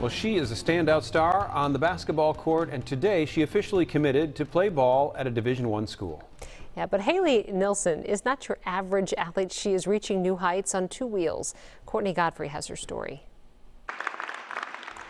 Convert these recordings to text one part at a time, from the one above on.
Well, she is a standout star on the basketball court, and today she officially committed to play ball at a Division One school. Yeah, but Hayley Nilsen is not your average athlete. She is reaching new heights on two wheels. Courtney Godfrey has her story.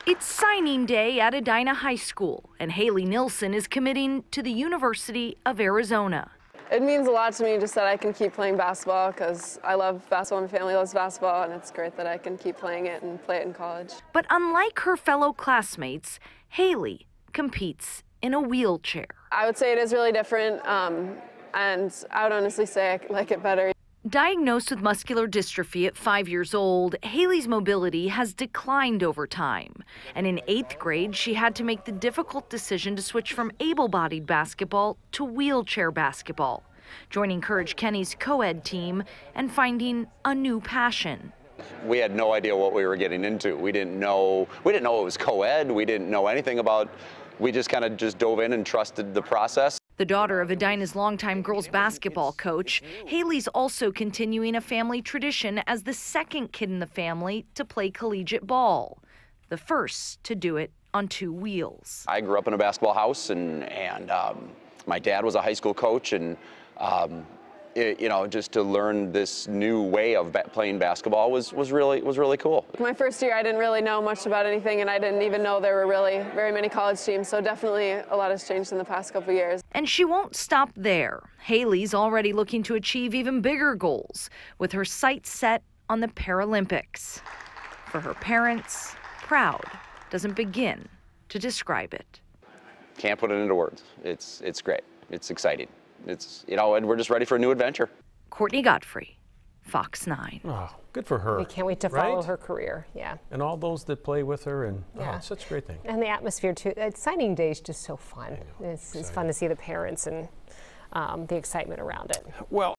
It's signing day at Edina High School, and Hayley Nilsen is committing to the University of Arizona. It means a lot to me just that I can keep playing basketball because I love basketball, and my family loves basketball, and it's great that I can keep playing it and play it in college. But unlike her fellow classmates, Hayley competes in a wheelchair. I would say it is really different, um, and I would honestly say I like it better. Diagnosed with muscular dystrophy at five years old, Hayley's mobility has declined over time. And in eighth grade, she had to make the difficult decision to switch from able bodied basketball to wheelchair basketball, joining Courage Kenny's co ed team and finding a new passion. We had no idea what we were getting into. We didn't know we didn't know it was co-ed. We didn't know anything about we just kind of just dove in and trusted the process. The daughter of Edina's longtime girls basketball coach, Hayley's also continuing a family tradition as the second kid in the family to play collegiate ball, the first to do it on two wheels. I grew up in a basketball house, and and um, my dad was a high school coach, and um, you know, just to learn this new way of playing basketball was was really was really cool. My first year, I didn't really know much about anything, and I didn't even know there were really very many college teams. So definitely a lot has changed in the past couple years. And she won't stop there. Hayley's already looking to achieve even bigger goals with her sights set on the Paralympics. For her parents, proud doesn't begin to describe it. Can't put it into words. It's it's great. It's exciting. It's you know, and we're just ready for a new adventure. Courtney Godfrey, Fox 9. Oh, good for her. We can't wait to follow right? her career. Yeah. And all those that play with her, and Yeah. oh, it's such a great thing. And the atmosphere too. Uh, signing day is just so fun. It's, it's fun to see the parents and um, the excitement around it. Well,